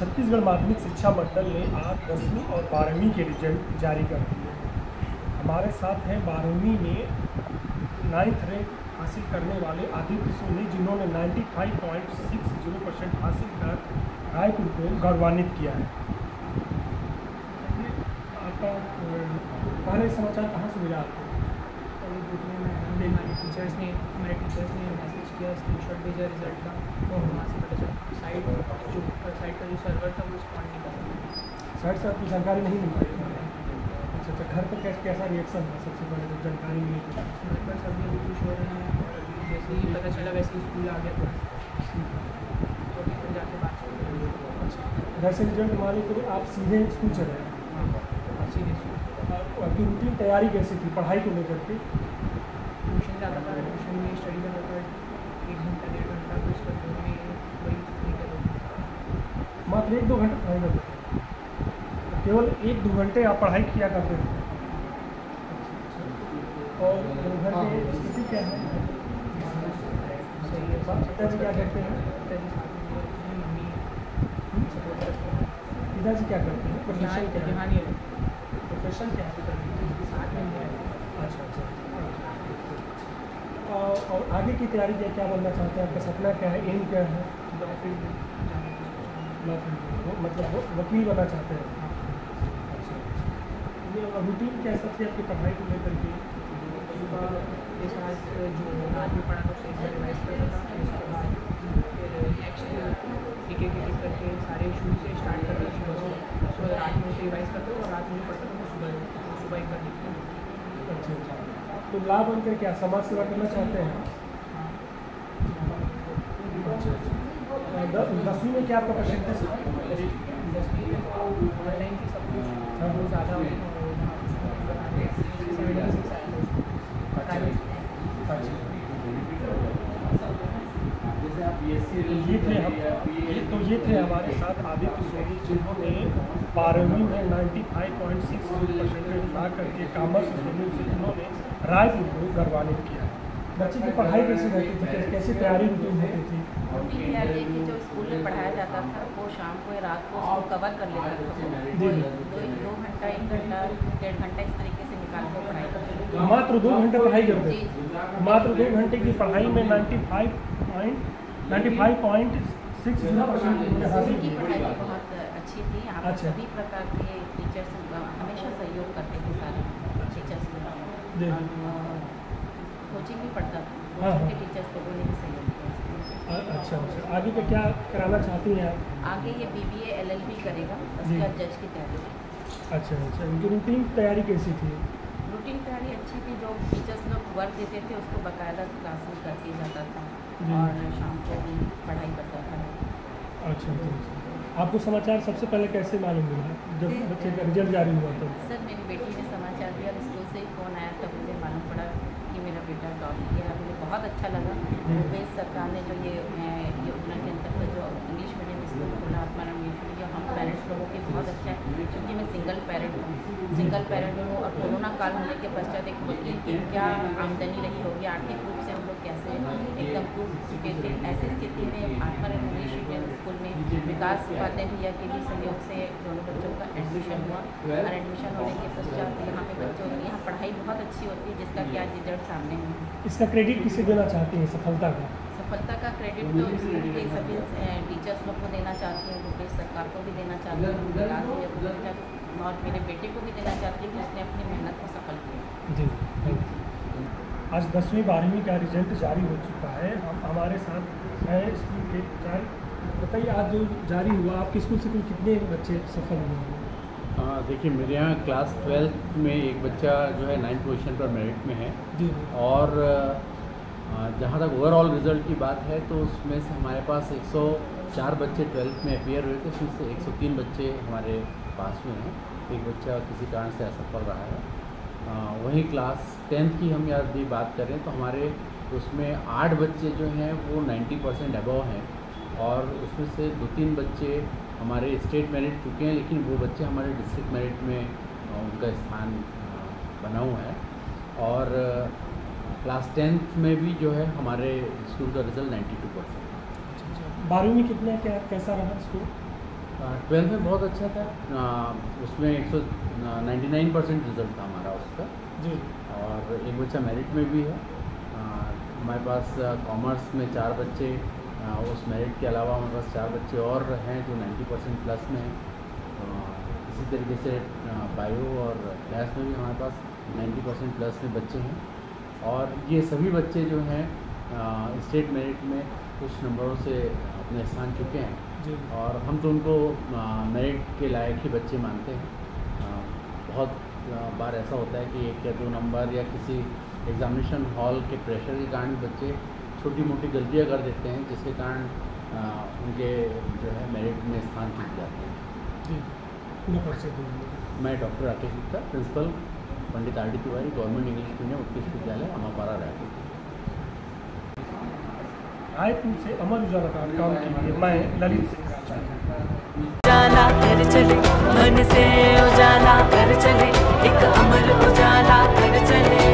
छत्तीसगढ़ माध्यमिक शिक्षा मंडल ने आज दसवीं और बारहवीं के रिज़ल्ट जारी कर दिए हमारे साथ हैं बारहवीं में नाइन्थ रैंक हासिल करने वाले आदित्य सोनी, जिन्होंने 95.60 परसेंट हासिल कर रायपुर को गौरवान्वित किया है। आपका पहले समाचार कहाँ से मिला आपको अभी ग्रुप में मैं हमारे टीचर्स ने हमारे टीचर्स ने मैसेज किया स्क्रीनशॉट भेजा रिज़ल्ट का। तो वहाँ से पता चला साइट जो साइट का जो सर्वर था वो रिस्पॉन्ड नहीं कर रहा साइड से आपको जानकारी नहीं मिल पाई। अच्छा अच्छा घर पर कैसे कैसा रिएक्शन है सबसे पहले? जब जानकारी मिली तो। मेरे पास अभी अभी खुश हो रहे हैं और अभी जैसे ही पता चला वैसे ही स्कूल आ गया था। तो अभी फिर जाके बात अच्छा वैसे रिज़ल्ट मान लीजिए आप सीधे स्कूल चले गए। हाँ सीरियस आप- आपकी रूटीन तैयारी कैसी थी? पढ़ाई को लेकर के? ट्यूशन जाता था ट्यूशन में स्टडी करता था एक घंटा डेढ़ घंटा फिर उसके बाद घर में वही निकल मात्र एक दो घंटा पढ़ाई करते थे केवल एक दो घंटे आप पढ़ाई किया करते थे और घर की स्थिति क्या है? पिताजी क्या करते हैं? पिताजी साथ में नहीं रहते हैं मम्मी सपोर्ट करते हैं। पिताजी क्या करते हैं? प्रोफेशन क्या है? प्रोफेशन क्या है पिताजी की? साथ में नहीं रहते अच्छा अच्छा और आगे की तैयारी क्या क्या बनना चाहते हैं? आपका सपना क्या है? एम क्या है? मतलब वो वकील बनना चाहते हैं। अच्छा। ये रूटीन कैसा थी आपकी पढ़ाई को लेकर के? सुबह के साथ जो रात में पढ़ा था उसे रिवाइज करता था उसके बाद फिर एक एक एक करके सारे शुरू से स्टार्ट करता था सुबह से सुबह रात में उसे रिवाइज करता था और रात में पढ़ता था सुबह सुबह ही कर लिखता था अच्छा अच्छा। तो लाभ बनकर क्या समाज सेवा करना चाहते हैं? अच्छा अच्छा। द- दसवीं में क्या आपका परसेंटेज तो हाँ। उसको प्राइवेट ये थे हम ये तो ये थे हमारे साथ आदित्य सोनी, जिन्होंने बारहवीं में 95.60 परसेंटेज ला करके कॉमर्स से जिन्होंने रायपुर को गौरवान्वित किया। बच्चे की पढ़ाई कैसी रहती थी? कैसी तैयारी रूटीन होती थी? रूटीन तैयारी की जो स्कूल में पढ़ाया जाता था वो शाम को या रात को उसको कवर कर लेता था दो दो घंटा एक घंटा डेढ़ घंटा इस तरीके से निकाल कर पढ़ाई करते थे। मात्र दो घंटे पढ़ाई करते थे? मात्र दो घंटे की पढ़ाई में 95 पॉइंट 95.60 परसेंट हासिल उनकी किया पढ़ाई भी बहुत अच्छी थी। यहाँ पर अच्छा। सभी प्रकार के टीचर्स हमेशा सहयोग करते थे सारे। कोचिंग भी पढ़ता था। हाँ, हाँ। टीचर्स लोगों ने भी सहयोग किया अच्छा अच्छा। आगे का क्या कराना चाहती हैं आप? आगे ये बी बी एल करेगा उसके बाद जज की तैयारी। अच्छा अच्छा। इनकी रूटीन तैयारी कैसी थी? रूटीन तैयारी अच्छी थी। जो टीचर्स लोग वर्क देते थे उसको बाकायदा क्लास में करके जाता था। और शाम को भी पढ़ाई करता था। अच्छा अच्छा अच्छा। आपको समाचार सबसे पहले कैसे मालूम हुआ? जब बच्चे का रिज़ल्ट जारी हुआ तो सर मेरी बेटी ने समाचार दिया स्कूल से ही फ़ोन आया तब मुझे मालूम पड़ा कि मेरा बेटा टॉप किया मुझे बहुत अच्छा लगा। भूपेश सरकार ने जो ये योजना के अंतर्गत जो इंग्लिश मीडियम स्कूल खोला ईश्वरी जो हम पेरेंट्स लोगों के बहुत अच्छा है क्योंकि मैं सिंगल पेरेंट हूँ। सिंगल पेरेंट हूँ और कोरोना काल होने के पश्चात एक वकील की क्या आमदनी रही होगी आर्थिक रूप से हम टूट चुके थे। ऐसी स्थिति में आत्माराम इंग्लिश मीडियम स्कूल में विकास उपाध्याय भैया के भी सहयोग से दोनों बच्चों का एडमिशन हुआ। और एडमिशन होने के पश्चात यहाँ पे बच्चों की यहाँ पढ़ाई बहुत अच्छी होती है जिसका कि आज रिज़ल्ट सामने है इसका क्रेडिट किसे देना चाहती हैं? सफलता का? सफलता का क्रेडिट तो स्कूल के सभी टीचर्स लोग को देना चाहती हूँ भूपेश सरकार को भी देना चाहती हूँ विकास भैया और मेरे बेटे को भी देना चाहती हूँ कि उसने अपनी मेहनत को सफल किया। जी थैंक यू। आज दसवीं बारहवीं का रिज़ल्ट जारी हो चुका है। हम हमारे साथ है स्कूल के चार बताइए आज जो जारी हुआ आपके स्कूल से कुल कितने बच्चे सफल हुए देखिए मेरे यहाँ क्लास ट्वेल्थ में एक बच्चा जो है नाइन्थ पोजीशन पर मेरिट में है। जी। और जहाँ तक ओवरऑल रिज़ल्ट की बात है तो उसमें से हमारे पास 104 बच्चे ट्वेल्थ में अपियर हुए थे। उसमें से 103 बच्चे हमारे पास में हैं। एक बच्चा किसी कारण से असफल रहा है। वहीं क्लास टेंथ की हम यार यदि बात करें तो हमारे उसमें आठ बच्चे जो हैं, वो 90 परसेंट अबव हैं और उसमें से दो तीन बच्चे हमारे स्टेट मेरिट चुके हैं, लेकिन वो बच्चे हमारे डिस्ट्रिक्ट मेरिट में उनका स्थान बना हुआ है और क्लास टेंथ में भी जो है, हमारे स्कूल का रिज़ल्ट 92 परसेंट बारहवीं में कितना, क्या, कैसा रहा स्कूल ट्वेल्थ में बहुत अच्छा था। आ, उसमें एक सौ नाइन्टी नाइन परसेंट रिज़ल्ट था हमारा उसका। जी। और एक बच्चा मेरिट में भी है। आ, हमारे पास कॉमर्स में चार बच्चे आ, उस मेरिट के अलावा हमारे पास चार बच्चे और हैं जो 90 परसेंट प्लस में हैं। इसी तरीके से बायो और गैस में भी हमारे पास 90 परसेंट प्लस में बच्चे हैं। और ये सभी बच्चे जो हैं स्टेट मेरिट में कुछ नंबरों से अपने स्थान चुके हैं। और हम तो उनको मेरिट के लायक ही बच्चे मानते हैं। बहुत बार ऐसा होता है कि एक या दो नंबर या किसी एग्ज़ामिनेशन हॉल के प्रेशर के कारण बच्चे छोटी मोटी गलतियाँ कर देते हैं जिसके कारण उनके जो है मेरिट में स्थान चुक जाते हैं। मैं doctor Rakesh Gupta principal Pandit R D Tiwari government English medium उत्कृष्ट विद्यालय अमापारा रायपुर। रायपुर से अमर उजाला का काम के लिए। मैं ललित उजाला कर चले, मन से उजाला कर चले, एक अमर उजाला कर चले।